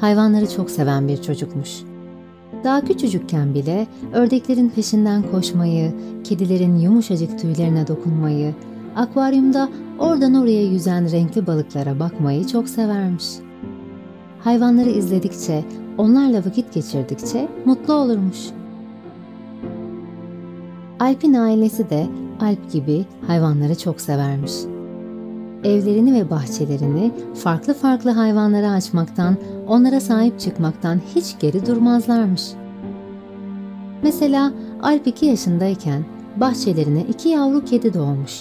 hayvanları çok seven bir çocukmuş. Daha küçücükken bile ördeklerin peşinden koşmayı, kedilerin yumuşacık tüylerine dokunmayı, akvaryumda oradan oraya yüzen renkli balıklara bakmayı çok severmiş. Hayvanları izledikçe, onlarla vakit geçirdikçe mutlu olurmuş. Alp'in ailesi de Alp gibi hayvanları çok severmiş. Evlerini ve bahçelerini farklı farklı hayvanlara açmaktan, onlara sahip çıkmaktan hiç geri durmazlarmış. Mesela Alp 2 yaşındayken bahçelerine iki yavru kedi doğmuş.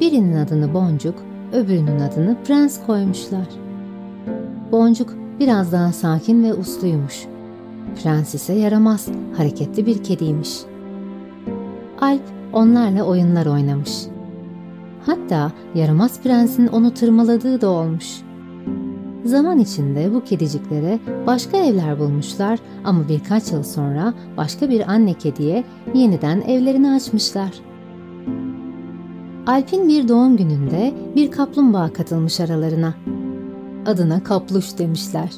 Birinin adını Boncuk, öbürünün adını Prens koymuşlar. Boncuk biraz daha sakin ve usluymuş. Prens ise yaramaz, hareketli bir kediymiş. Alp onlarla oyunlar oynamış. Hatta yaramaz prensin onu tırmaladığı da olmuş. Zaman içinde bu kediciklere başka evler bulmuşlar ama birkaç yıl sonra başka bir anne kediye yeniden evlerini açmışlar. Alp'in bir doğum gününde bir kaplumbağa katılmış aralarına. Adına Kapluş demişler.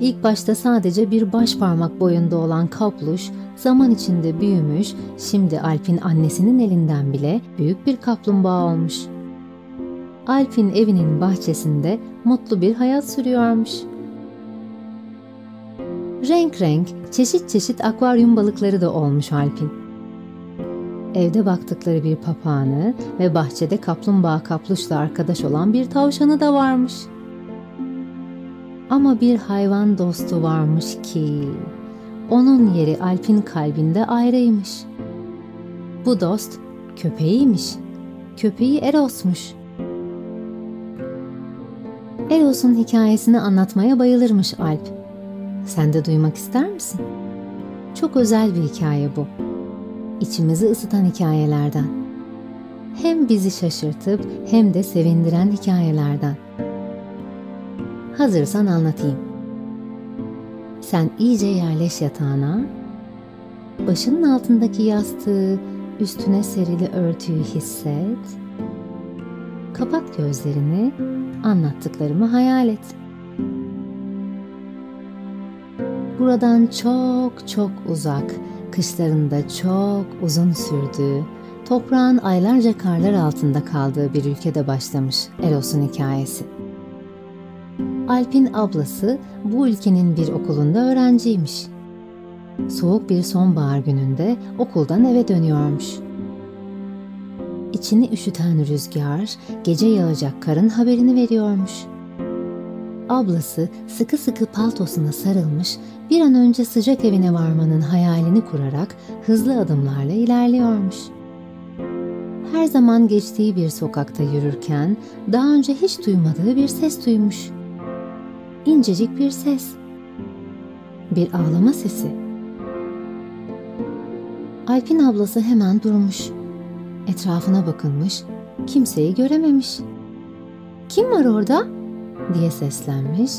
İlk başta sadece bir baş parmak boyunda olan Kapluş zaman içinde büyümüş, şimdi Alp'in annesinin elinden bile büyük bir kaplumbağa olmuş. Alp'in evinin bahçesinde mutlu bir hayat sürüyormuş. Renk renk, çeşit çeşit akvaryum balıkları da olmuş Alp'in. Evde baktıkları bir papağanı ve bahçede kaplumbağa kapluşla arkadaş olan bir tavşanı da varmış. Ama bir hayvan dostu varmış ki onun yeri Alp'in kalbinde ayrıymış. Bu dost köpeğiymiş. Köpeği Eros'muş. Eros'un hikayesini anlatmaya bayılırmış Alp. Sen de duymak ister misin? Çok özel bir hikaye bu. İçimizi ısıtan hikayelerden. Hem bizi şaşırtıp hem de sevindiren hikayelerden. Hazırsan anlatayım. Sen iyice yerleş yatağına. Başının altındaki yastığı, üstüne serili örtüyü hisset. Kapat gözlerini, anlattıklarımı hayal et. Buradan çok çok uzak, kışlarında çok uzun sürdüğü, toprağın aylarca karlar altında kaldığı bir ülkede başlamış Eros'un hikayesi. Alp'in ablası bu ülkenin bir okulunda öğrenciymiş. Soğuk bir sonbahar gününde okuldan eve dönüyormuş. İçini üşüten rüzgar, gece yağacak karın haberini veriyormuş. Ablası sıkı sıkı paltosuna sarılmış, bir an önce sıcak evine varmanın hayalini kurarak hızlı adımlarla ilerliyormuş. Her zaman geçtiği bir sokakta yürürken daha önce hiç duymadığı bir ses duymuş incecik bir ses. Bir ağlama sesi. Alp'in ablası hemen durmuş. Etrafına bakılmış, kimseyi görememiş. Kim var orada? diye seslenmiş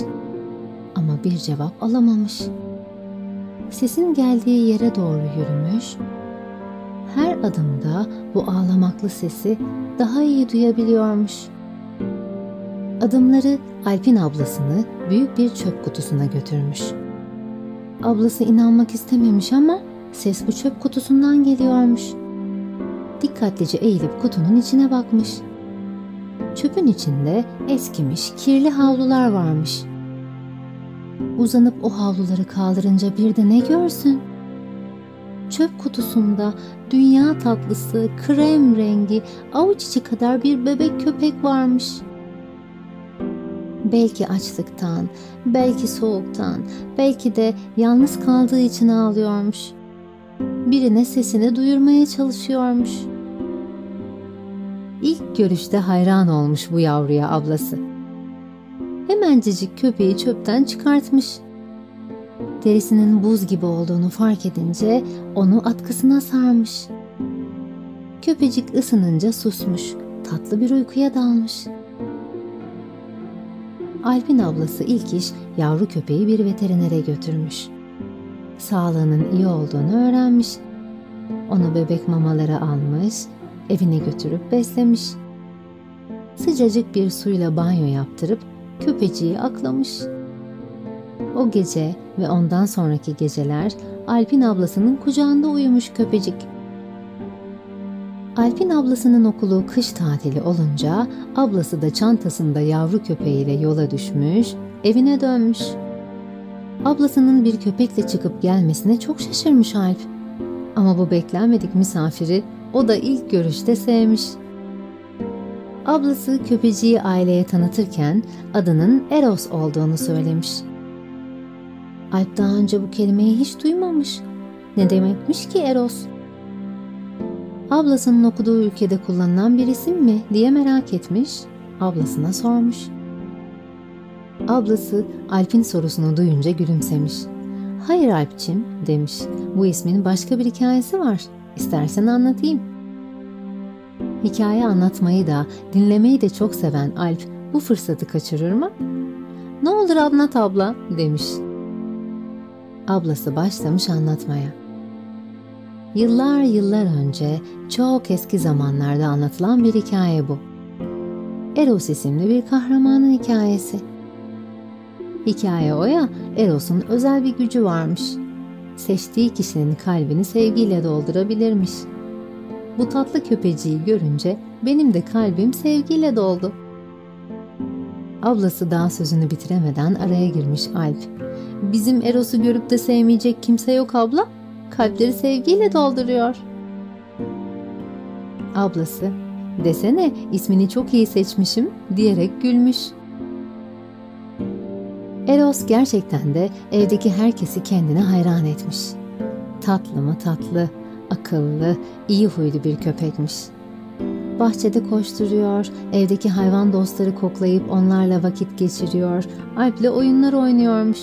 ama bir cevap alamamış. Sesin geldiği yere doğru yürümüş. Her adımda bu ağlamaklı sesi daha iyi duyabiliyormuş.'' Adımları Alp'in ablasını büyük bir çöp kutusuna götürmüş. Ablası inanmak istememiş ama ses bu çöp kutusundan geliyormuş. Dikkatlice eğilip kutunun içine bakmış. Çöpün içinde eskimiş, kirli havlular varmış. Uzanıp o havluları kaldırınca bir de ne görsün? Çöp kutusunda dünya tatlısı, krem rengi, avuç içi kadar bir bebek köpek varmış.'' Belki açlıktan, belki soğuktan, belki de yalnız kaldığı için ağlıyormuş. Birine sesini duyurmaya çalışıyormuş. İlk görüşte hayran olmuş bu yavruya ablası. Hemencecik köpeği çöpten çıkartmış. Derisinin buz gibi olduğunu fark edince onu atkısına sarmış. Köpecik ısınınca susmuş, tatlı bir uykuya dalmış.'' Alp'in ablası ilk iş yavru köpeği bir veterinere götürmüş. Sağlığının iyi olduğunu öğrenmiş. Onu bebek mamaları almış, evine götürüp beslemiş. Sıcacık bir suyla banyo yaptırıp köpeciği aklamış. O gece ve ondan sonraki geceler Alp'in ablasının kucağında uyumuş köpecik. Alp'in ablasının okulu kış tatili olunca ablası da çantasında yavru köpeğiyle yola düşmüş, evine dönmüş. Ablasının bir köpekle çıkıp gelmesine çok şaşırmış Alp. Ama bu beklenmedik misafiri o da ilk görüşte sevmiş. Ablası köpeciyi aileye tanıtırken adının Eros olduğunu söylemiş. Alp daha önce bu kelimeyi hiç duymamış. Ne demekmiş ki Eros? Ablasının okuduğu ülkede kullanılan bir isim mi diye merak etmiş, ablasına sormuş. Ablası Alp'in sorusunu duyunca gülümsemiş. Hayır Alp'cim demiş, bu ismin başka bir hikayesi var. İstersen anlatayım. Hikaye anlatmayı da dinlemeyi de çok seven Alp bu fırsatı kaçırır mı? Ne olur anlat abla demiş. Ablası başlamış anlatmaya. Yıllar yıllar önce çok eski zamanlarda anlatılan bir hikaye bu. Eros isimli bir kahramanın hikayesi. Hikaye o ya, Eros'un özel bir gücü varmış. Seçtiği kişinin kalbini sevgiyle doldurabilirmiş. Bu tatlı köpeciyi görünce benim de kalbim sevgiyle doldu. Ablası daha sözünü bitiremeden araya girmiş Alp. Bizim Eros'u görüp de sevmeyecek kimse yok abla. Kalpleri sevgiyle dolduruyor. Ablası, desene ismini çok iyi seçmişim diyerek gülmüş. Eros gerçekten de evdeki herkesi kendine hayran etmiş. Tatlı mı tatlı, akıllı, iyi huylu bir köpekmiş. Bahçede koşturuyor, evdeki hayvan dostları koklayıp onlarla vakit geçiriyor, Alp'le oyunlar oynuyormuş.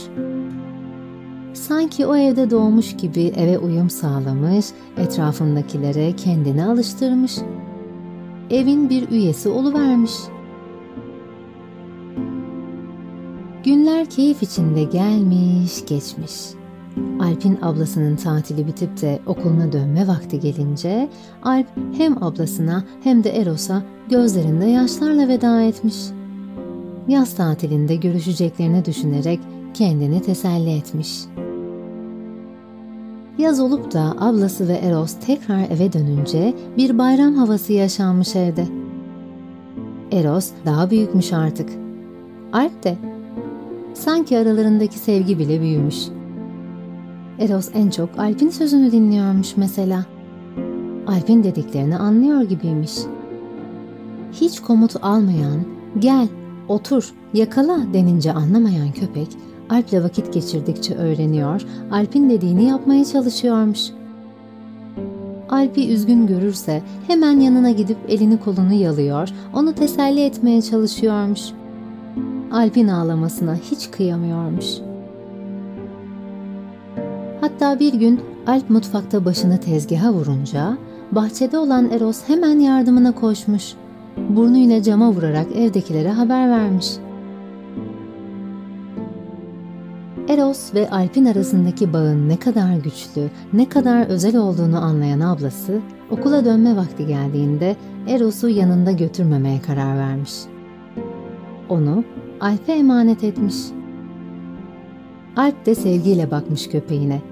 Sanki o evde doğmuş gibi eve uyum sağlamış, etrafındakilere kendini alıştırmış. Evin bir üyesi oluvermiş. Günler keyif içinde gelmiş, geçmiş. Alp'in ablasının tatili bitip de okuluna dönme vakti gelince Alp hem ablasına hem de Eros'a gözlerinde yaşlarla veda etmiş. Yaz tatilinde görüşeceklerini düşünerek kendini teselli etmiş. Yaz olup da ablası ve Eros tekrar eve dönünce bir bayram havası yaşanmış evde. Eros daha büyükmüş artık. Alp de sanki aralarındaki sevgi bile büyümüş. Eros en çok Alp'in sözünü dinliyormuş mesela. Alp'in dediklerini anlıyor gibiymiş. Hiç komut almayan, gel, otur, yakala denince anlamayan köpek Alp'le vakit geçirdikçe öğreniyor, Alp'in dediğini yapmaya çalışıyormuş. Alp'i üzgün görürse hemen yanına gidip elini kolunu yalıyor, onu teselli etmeye çalışıyormuş. Alp'in ağlamasına hiç kıyamıyormuş. Hatta bir gün Alp mutfakta başını tezgaha vurunca bahçede olan Eros hemen yardımına koşmuş. Burnuyla cama vurarak evdekilere haber vermiş. Eros ve Alp'in arasındaki bağın ne kadar güçlü, ne kadar özel olduğunu anlayan ablası, okula dönme vakti geldiğinde Eros'u yanında götürmemeye karar vermiş. Onu Alp'e emanet etmiş. Alp de sevgiyle bakmış köpeğine.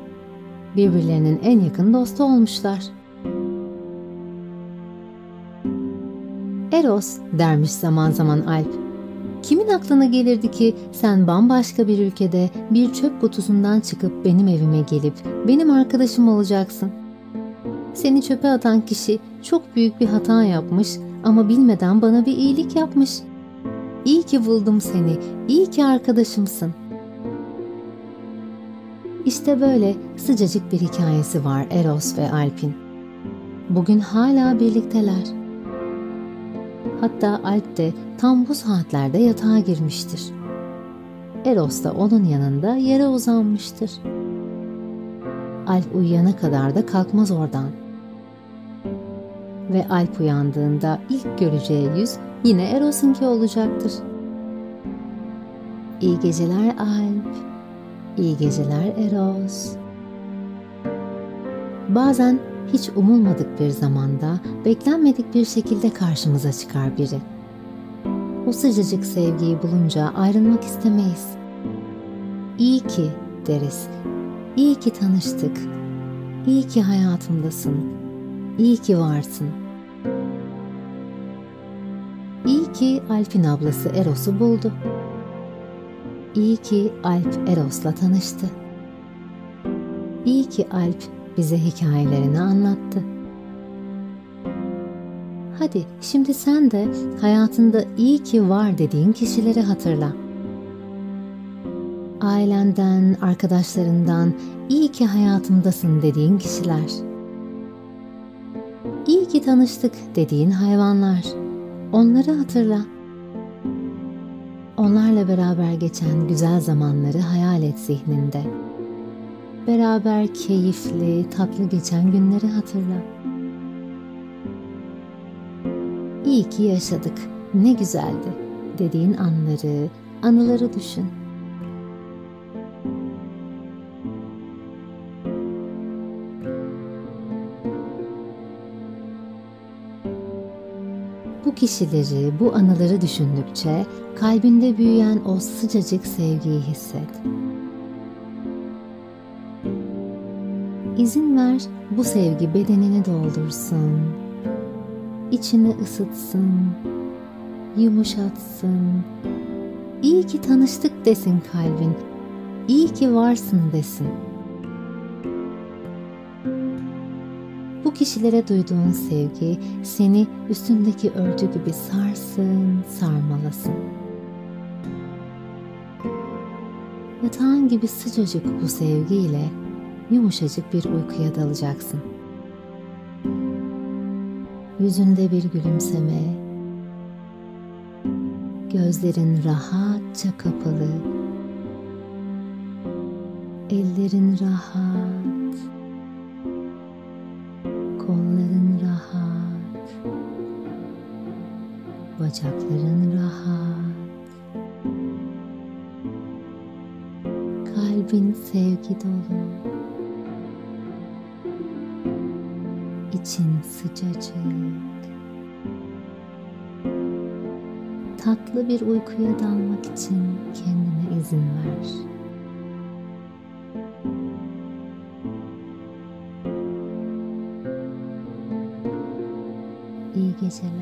Birbirlerinin en yakın dostu olmuşlar. Eros dermiş zaman zaman Alp. Kimin aklına gelirdi ki sen bambaşka bir ülkede bir çöp kutusundan çıkıp benim evime gelip benim arkadaşım olacaksın? Seni çöpe atan kişi çok büyük bir hata yapmış ama bilmeden bana bir iyilik yapmış. İyi ki buldum seni, iyi ki arkadaşımsın. İşte böyle sıcacık bir hikayesi var Eros ve Alp'in. Bugün hala birlikteler. Hatta Alp de tam bu saatlerde yatağa girmiştir. Eros da onun yanında yere uzanmıştır. Alp uyuyana kadar da kalkmaz oradan. Ve Alp uyandığında ilk göreceği yüz yine Eros'unki olacaktır. İyi geceler Alp, iyi geceler Eros. Bazen hiç umulmadık bir zamanda, beklenmedik bir şekilde karşımıza çıkar biri. O sıcacık sevgiyi bulunca ayrılmak istemeyiz. İyi ki deriz. İyi ki tanıştık. İyi ki hayatımdasın. İyi ki varsın. İyi ki Alp'in ablası Eros'u buldu. İyi ki Alp Eros'la tanıştı. İyi ki Alp bize hikayelerini anlattı. Hadi şimdi sen de hayatında iyi ki var dediğin kişileri hatırla. Ailenden, arkadaşlarından iyi ki hayatımdasın dediğin kişiler. İyi ki tanıştık dediğin hayvanlar. Onları hatırla. Onlarla beraber geçen güzel zamanları hayal et zihninde. Beraber keyifli, tatlı geçen günleri hatırla. İyi ki yaşadık, ne güzeldi dediğin anları, anıları düşün. Bu kişileri, bu anıları düşündükçe kalbinde büyüyen o sıcacık sevgiyi hisset. İzin ver bu sevgi bedenini doldursun, içini ısıtsın, yumuşatsın. İyi ki tanıştık desin kalbin, iyi ki varsın desin. Bu kişilere duyduğun sevgi seni üstündeki örtü gibi sarsın, sarmalasın. Yatağın gibi sıcacık bu sevgiyle yumuşacık bir uykuya dalacaksın. Yüzünde bir gülümseme, gözlerin rahatça kapalı, ellerin rahat, kolların rahat, bacakların rahat, kalbin sevgi dolu. İçin sıcacık. Tatlı bir uykuya dalmak için kendine izin ver. İyi geceler,